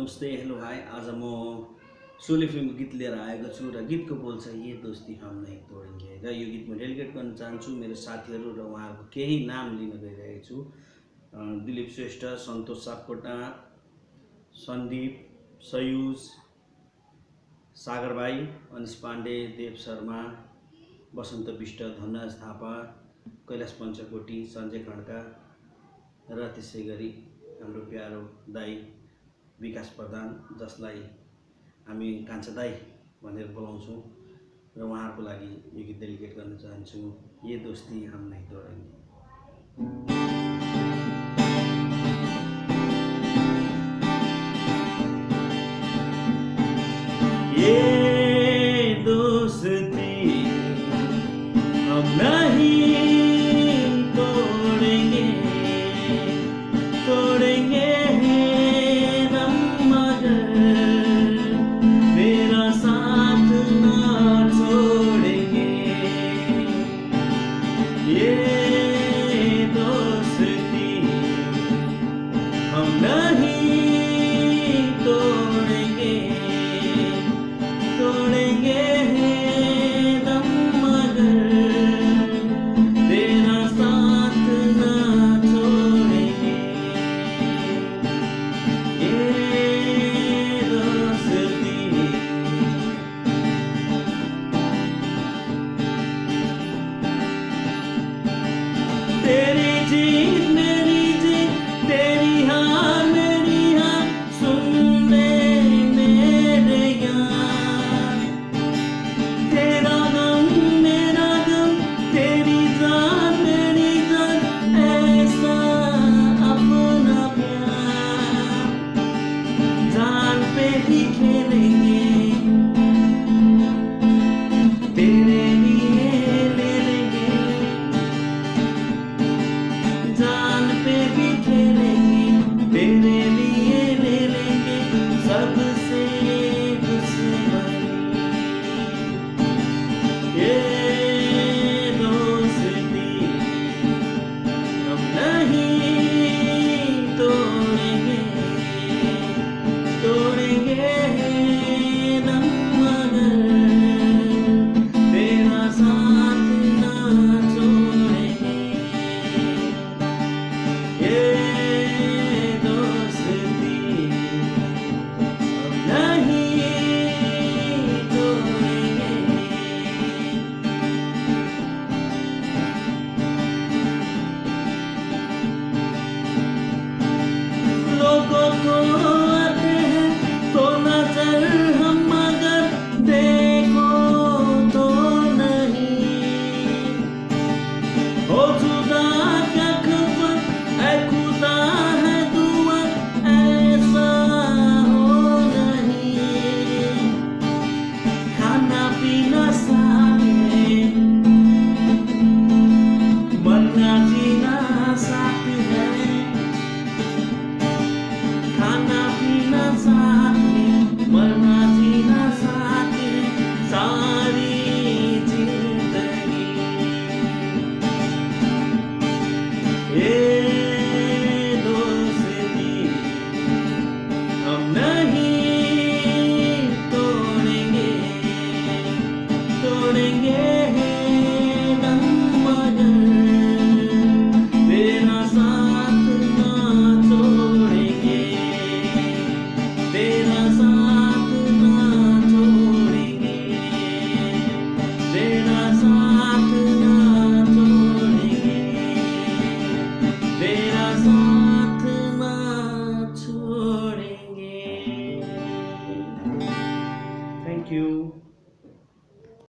नमस्ते hello hi आज म सोले फिल्मको गीत लिएर आएको छु र गीतको बोल छ ये दोस्ती हम नहीं तोडेंगे। र यो गीत म डेलिकेट गर्न चाहन्छु। मेरो साथीहरू र उहाँहरूको केही नाम लिन गइरहेको छु। दिलीप श्रेष्ठ सन्तोष सापकोटा सन्दीप सयुज सागर भाइ अनिस पाण्डे देव शर्मा वसन्त विष्ट धनराज थापा कैलाश पञ्चकोटी सञ्जय खड्का र त्यसै गरी हाम्रो प्यारो दाई विकास प्रधान जसलाई हामी कान्छा दाई भनेर बोलाउँछौँ र उहाँहरूको लागि यो गीत डेलिकेट गर्न चाहन्छु। ये दोस्ती हम नहीं तोडेंगे। हम नहीं